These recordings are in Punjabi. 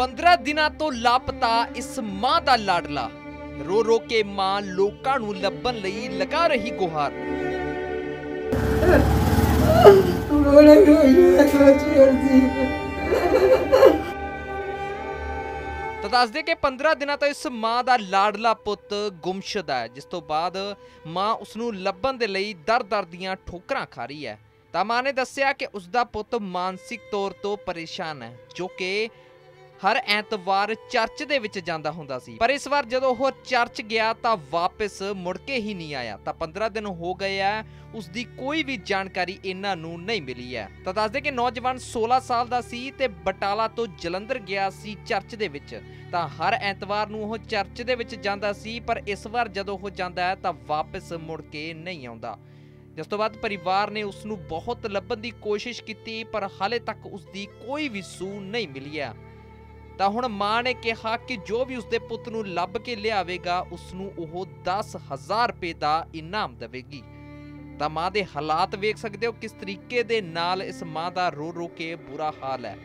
15 ਦਿਨਾਂ ਤੋਂ ਲਾਪਤਾ ਇਸ ਮਾਂ ਦਾ ਲਾਡਲਾ। ਰੋ ਰੋ ਕੇ ਮਾਂ ਲੋਕਾਂ ਨੂੰ ਲੱਭਣ ਲਈ ਲਗਾ ਰਹੀ ਗੁਹਾਰ। ਬੜਾ ਕੋਈ ਛੇੜਦੀ ਤਾਂ ਦੱਸਦੇ ਕਿ 15 ਦਿਨਾਂ ਤੋਂ ਇਸ ਮਾਂ ਦਾ ਲਾਡਲਾ ਪੁੱਤ ਗੁੰਮਸ਼ਦ ਹੈ, ਜਿਸ ਤੋਂ ਬਾਅਦ ਮਾਂ ਉਸ ਨੂੰ ਲੱਭਣ ਦੇ ਲਈ ਦਰ-ਦਰ ਦੀਆਂ ਠੋਕਰਾਂ ਖਾ ਰਹੀ ਹੈ। ਤਾਂ ਮਾਂ ਨੇ ਦੱਸਿਆ ਕਿ ਉਸ ਦਾ ਪੁੱਤ ਮਾਨਸਿਕ ਤੌਰ ਤੋਂ ਪਰੇਸ਼ਾਨ ਹੈ, ਜੋ ਕਿ ਹਰ ਐਤਵਾਰ ਚਰਚ ਦੇ ਵਿੱਚ ਜਾਂਦਾ ਹੁੰਦਾ ਸੀ। ਪਰ ਇਸ ਵਾਰ ਜਦੋਂ ਉਹ ਚਰਚ ਗਿਆ ਤਾਂ ਵਾਪਸ ਮੁੜ ਕੇ ਹੀ ਨਹੀਂ ਆਇਆ। ਤਾਂ 15 ਦਿਨ ਹੋ ਗਏ ਆ, ਉਸ ਦੀ ਕੋਈ ਵੀ ਜਾਣਕਾਰੀ ਇਹਨਾਂ ਨੂੰ ਨਹੀਂ ਮਿਲੀ ਹੈ। ਤਾਂ ਦੱਸਦੇ ਕਿ ਨੌਜਵਾਨ 16 ਸਾਲ ਦਾ ਸੀ ਤੇ ਬਟਾਲਾ ਤੋਂ ਜਲੰਧਰ ਗਿਆ ਸੀ ਚਰਚ ਦੇ ਵਿੱਚ। ਤਾਂ ਹਰ ਐਤਵਾਰ ਨੂੰ ਉਹ ਚਰਚ ਦੇ ਵਿੱਚ ਜਾਂਦਾ ਸੀ, ਪਰ ਇਸ ਵਾਰ ਜਦੋਂ ਉਹ ਜਾਂਦਾ ਹੈ ਤਾਂ ਵਾਪਸ ਮੁੜ ਕੇ ਨਹੀਂ ਆਉਂਦਾ। ਜਿਸ ਤੋਂ ਬਾਅਦ ਪਰਿਵਾਰ ਨੇ ਉਸ ਨੂੰ ਬਹੁਤ ਲੱਭਣ ਦੀ ਕੋਸ਼ਿਸ਼ ਕੀਤੀ, ਪਰ ਹਾਲੇ ਤੱਕ ਉਸ ਦੀ ਕੋਈ ਵੀ ਸੂਹ ਨਹੀਂ ਮਿਲੀ ਹੈ। ਤਾਂ ਹੁਣ ਮਾਂ ਨੇ ਕਿਹਾ ਕਿ ਜੋ ਵੀ ਉਸਦੇ ਪੁੱਤ ਨੂੰ ਲੱਭ ਕੇ ਲਿਆਵੇਗਾ ਉਸ ਨੂੰ ਉਹ 10000 ਰੁਪਏ ਦਾ ਇਨਾਮ ਦੇਵੇਗੀ। ਤਾਂ ਮਾਂ ਦੇ ਹਾਲਾਤ ਵੇਖ ਸਕਦੇ ਹੋ ਕਿਸ ਤਰੀਕੇ ਦੇ ਨਾਲ ਇਸ ਮਾਂ ਦਾ ਰੋ ਰੋ ਕੇ ਬੁਰਾ ਹਾਲ ਹੈ।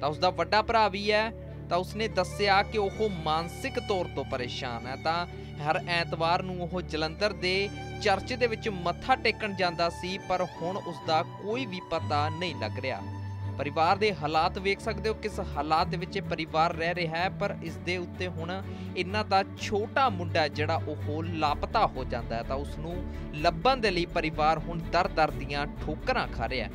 ਤਾਂ ਉਸਦਾ ਵੱਡਾ ਭਰਾ ਵੀ ਹੈ, ਤਾਂ ਉਸਨੇ ਦੱਸਿਆ ਕਿ ਉਹ ਮਾਨਸਿਕ ਤੌਰ ਤੋਂ ਪਰੇਸ਼ਾਨ ਹੈ। ਤਾਂ ਹਰ ਐਤਵਾਰ ਨੂੰ ਉਹ ਜਲੰਧਰ ਦੇ ਚਰਚ ਦੇ ਵਿੱਚ ਮੱਥਾ ਟੇਕਣ ਜਾਂਦਾ ਸੀ, ਪਰ ਹੁਣ ਉਸਦਾ ਕੋਈ ਵੀ ਪਤਾ ਨਹੀਂ ਲੱਗ ਰਿਹਾ। ਪਰਿਵਾਰ ਦੇ ਹਾਲਾਤ ਵੇਖ ਸਕਦੇ ਹੋ ਕਿਸ ਹਾਲਾਤ ਦੇ ਵਿੱਚ ਇਹ ਪਰਿਵਾਰ ਰਹਿ ਰਿਹਾ ਹੈ ਪਰ ਇਸ ਦੇ ਉੱਤੇ ਹੁਣ ਇਹਨਾਂ ਦਾ ਛੋਟਾ ਮੁੰਡਾ ਜਿਹੜਾ ਉਹ ਲਾਪਤਾ ਹੋ ਜਾਂਦਾ ਹੈ ਤਾਂ ਉਸ ਨੂੰ ਲੱਭਣ ਦੇ ਲਈ ਪਰਿਵਾਰ ਹੁਣ ਦਰ-ਦਰ ਦੀਆਂ ਠੋਕਰਾਂ ਖਾ ਰਿਹਾ ਹੈ।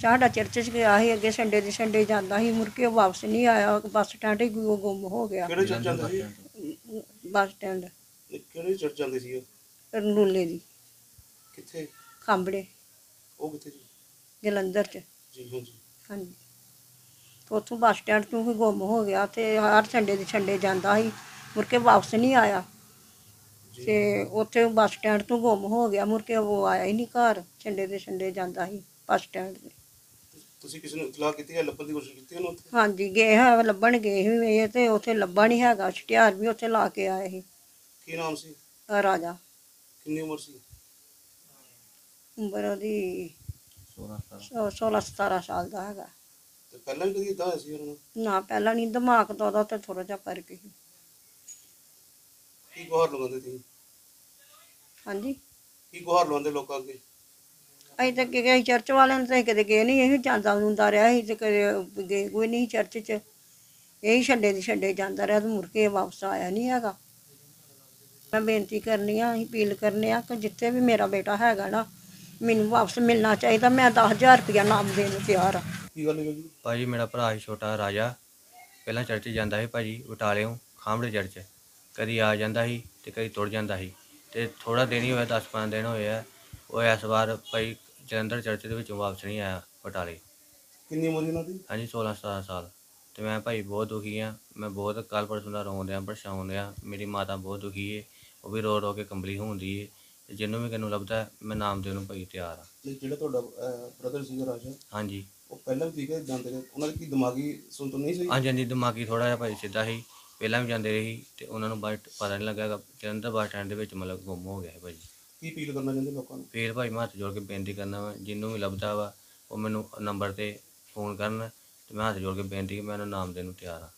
ਸਾਡਾ ਚਰਚ ਚ ਗਿਆ ਸੀ ਅੱਗੇ ਸੰਡੇ ਦੇ ਸੰਡੇ ਜਾਂਦਾ ਸੀ ਮੁੜ ਕੇ ਉਹ ਵਾਪਸ ਨਹੀਂ ਆਇਆ ਬੱਸ ਸਟੈਂਡ ਹੀ ਗੁ- ਗੁੰਮ ਹੋ ਗਿਆ। ਕਿਹੜੇ ਚਰਚ ਜਾਂਦੇ ਸੀ? Bus stand. ਇਹ ਕਿਹੜੇ ਚਰਚ ਜਾਂਦੇ ਸੀ ਉਹ? ਰਨੂਲੇ ਦੀ। ਕਿੱਥੇ? ਖਾਂਬੜੇ। ਉਹ ਕਿੱਥੇ ਜੀ ਜਲੰਧਰ ਚ। ਜੀ ਹਾਂ ਜੀ ਹਾਂਜੀ। ਉੱਥੋਂ ਬੱਸ ਸਟੈਂਡ ਤੋਂ ਹੀ ਗੁੰਮ ਹੋ ਗਿਆ ਤੇ ਹਰ ਸੰਡੇ ਦੇ ਸੰਡੇ ਜਾਂਦਾ ਸੀ ਮੁੜ ਕੇ ਵਾਪਸ ਨਹੀਂ ਆਇਆ। ਤੇ ਉੱਥੇ ਬੱਸ ਸਟੈਂਡ ਤੋਂ ਗੁੰਮ ਹੋ ਗਿਆ ਮੁੜ ਕੇ ਉਹ ਆਇਆ ਹੀ ਨਹੀਂ ਘਰ ਸੰਡੇ ਦੇ ਸੰਡੇ ਜਾਂਦਾ ਸੀ ਬੱਸ ਸਟੈਂਡ ਤੇ। ਤੁਸੀਂ ਕਿਸੇ ਨੂੰ ਇਤਲਾਹ ਕੀਤੀ ਹੈ ਲੱਭਣ ਦੀ ਕੋਸ਼ਿਸ਼ ਕੀਤੀ ਉਹਨੂੰ ਉੱਥੇ? ਹਾਂਜੀ ਗਏ ਹੈ ਲੱਭਣ ਗਏ ਸੀ ਇਹ ਤੇ ਉੱਥੇ ਲੱਭਾ ਨਹੀਂ ਹੈਗਾ ਛਟਿਆਰ ਵੀ ਉੱਥੇ ਲਾ ਕੇ ਆਏ ਸੀ। ਕੀ ਨਾਮ ਸੀ? ਰਾਜਾ। ਕਿੰਨੀ ਉਮਰ ਸੀ? ਉਮਰ ਉਹਦੀ 16 17 ਸਾਲ ਦਾ ਹੈਗਾ। ਤੇ ਪਹਿਲਾਂ ਵੀ ਕਦੀ ਇਦਾਂ ਹੋਇਆ ਸੀ ਉਹਨਾਂ? ਨੂੰ ਨਾ ਪਹਿਲਾਂ ਨਹੀਂ ਦਿਮਾਗ ਤੋਂ ਉਹਦਾ ਤੇ ਥੋੜਾ ਜਿਹਾ ਫ਼ਰਕ ਸੀ। ਕੀ ਗੁਹਾਰ ਲਗਾਉਂਦੇ ਸੀ? ਹਾਂਜੀ? ਕੀ ਗੁਹਾਰ ਲਗਾਉਂਦੇ ਲੋਕਾਂ ਅੱਗੇ? ਅਸੀਂ ਤਾਂ ਕਿ ਗਏ ਚਰਚ ਵਾਲਿਆਂ ਨੂੰ ਤਾਂ ਅਸੀਂ ਕਦੇ ਗਏ ਨਹੀਂ ਇਹ ਜਾਂਦਾ ਹੁੰਦਾ ਰਿਹਾ ਸੀ ਤੇ ਕਦੇ ਗਏ ਕੋਈ ਨਹੀਂ ਚਰਚ 'ਚ। ਇਹੀ ਛੱਡੇ ਦੀ ਛੱਡੇ ਜਾਂਦਾ ਰਿਹਾ ਤੇ ਮੁੜ ਕੇ ਵਾਪਸ ਆਇਆ ਨਹੀਂ ਹੈਗਾ। ਮੈਂ ਬੇਨਤੀ ਕਰਨੀ ਆ ਅਸੀਂ ਅਪੀਲ ਕਰਨੇ ਆ ਕਿ ਜਿੱਥੇ ਵੀ ਮੇਰਾ ਬੇਟਾ ਹੈਗਾ ਨਾ ਮੈਨੂੰ ਵਾਪਸ ਮਿਲਣਾ ਚਾਹੀਦਾ ਮੈਂ 10000 ਰੁਪਇਆ ਨਾਮ ਦੇਣ ਨੂੰ ਤਿਆਰ ਆ। ਕੀ ਗੱਲ ਹੋਈ ਜੀ? ਭਾਜੀ ਮੇਰਾ ਭਰਾ ਸੀ ਛੋਟਾ ਰਾਜਾ। ਪਹਿਲਾਂ ਚਰਚ ਜਾਂਦਾ ਸੀ ਭਾਜੀ ਬਟਾਲਿਓਂ ਖਾਂਬੜੇ ਚਰਚ। ਕਦੀ ਆ ਜਾਂਦਾ ਸੀ ਤੇ ਕਦੀ ਤੁਰ ਜਾਂਦਾ ਸੀ। ਤੇ ਥੋੜਾ ਦਿਨ ਹੀ ਹੋਇਆ 10-15 ਦਿਨ ਹੋਏ ਆ। ਉਹ ਇਸ ਵਾਰ ਭਾਈ ਜਲੰਧਰ ਚਰਚ ਦੇ ਵਿੱਚੋਂ ਵਾਪਸ ਨਹੀਂ ਆਇਆ ਬਟਾਲੇ। ਕਿੰਨੀ ਉਮਰ ਸੀ ਉਹਨਾਂ ਦੀ? ਹਾਂਜੀ 16-17 ਸਾਲ। ਤੇ ਮੈਂ ਭਾਈ ਬਹੁਤ ਦੁਖੀ ਆ। ਮੈਂ ਬਹੁਤ ਕੱਲ ਪਰਸੋਂ ਦਾ ਰੋਣ ਡਿਆ ਪਰੇਸ਼ਾਨ ਮੇਰੀ ਮਾਤਾ ਬਹੁਤ ਦੁਖੀ ਏ। ਉਹ ਵੀ ਰੋ ਰੋ ਕੇ ਕੰਬਲੀ ਹੁੰਦੀ ਏ। ਤੇ ਜਿਹਨੂੰ ਵੀ ਕਿਨੂੰ ਲੱਭਦਾ ਮੈਂ ਨਾਮ ਦੇਣ ਨੂੰ ਭਾਈ ਤਿਆਰ ਆ। ਤੇ ਜਿਹੜਾ ਤੁਹਾਡਾ ਬ੍ਰਦਰ ਸੀਗਾ ਰਾਜਾ ਹਾਂਜੀ। ਉਹ ਪਹਿਲਾਂ ਵੀ ਹੈ ਜਾਂਦੇ ਰਹੇ? ਉਹਨਾਂ ਦੀ ਕੀ ਦਿਮਾਗੀ ਸੁਣਤ ਨਹੀਂ ਸੀ? ਹਾਂਜੀ ਹਾਂਜੀ ਦਿਮਾਗੀ ਥੋੜਾ ਜਿਹਾ ਭਾਈ ਸਿੱਧਾ ਸੀ। ਪਹਿਲਾਂ ਵੀ ਜਾਂਦੇ ਰਹੇ ਸੀ ਤੇ ਉਹਨਾਂ ਨੂੰ ਬਾਅਦ 'ਚ ਪਤਾ ਨਹੀਂ ਲੱਗਾ ਕਿ ਜਲੰਧਰ ਬੱਸ ਸਟੈਂਡ ਦੇ ਵਿੱਚ ਮਤਲਬ ਗੁੰਮ ਹੋ ਗਿਆ ਹੈ ਭਾਈ। ਕੀ ਅਪੀਲ ਕਰਨਾ ਚਾਹੁੰਦੇ ਲੋਕਾਂ ਨੂੰ? ਫੇਰ ਭਾਈ ਮੈਂ ਹੱਥ ਜੋੜ ਕੇ ਬੇਨਤੀ ਕਰਨਾ ਵਾ ਜਿਹਨੂੰ ਵੀ ਲੱਭਦਾ ਵਾ ਉਹ ਮੈਨੂੰ ਨੰਬਰ ਤੇ ਫੋਨ ਕਰਨ ਤੇ ਮੈਂ ਹੱਥ ਜੋੜ ਕੇ ਬੇਨਤੀ ਕਿ ਮੈਂ ਉਹਨੂੰ ਨਾਮ ਦੇਣ ਨੂੰ ਤਿਆਰ ਆ।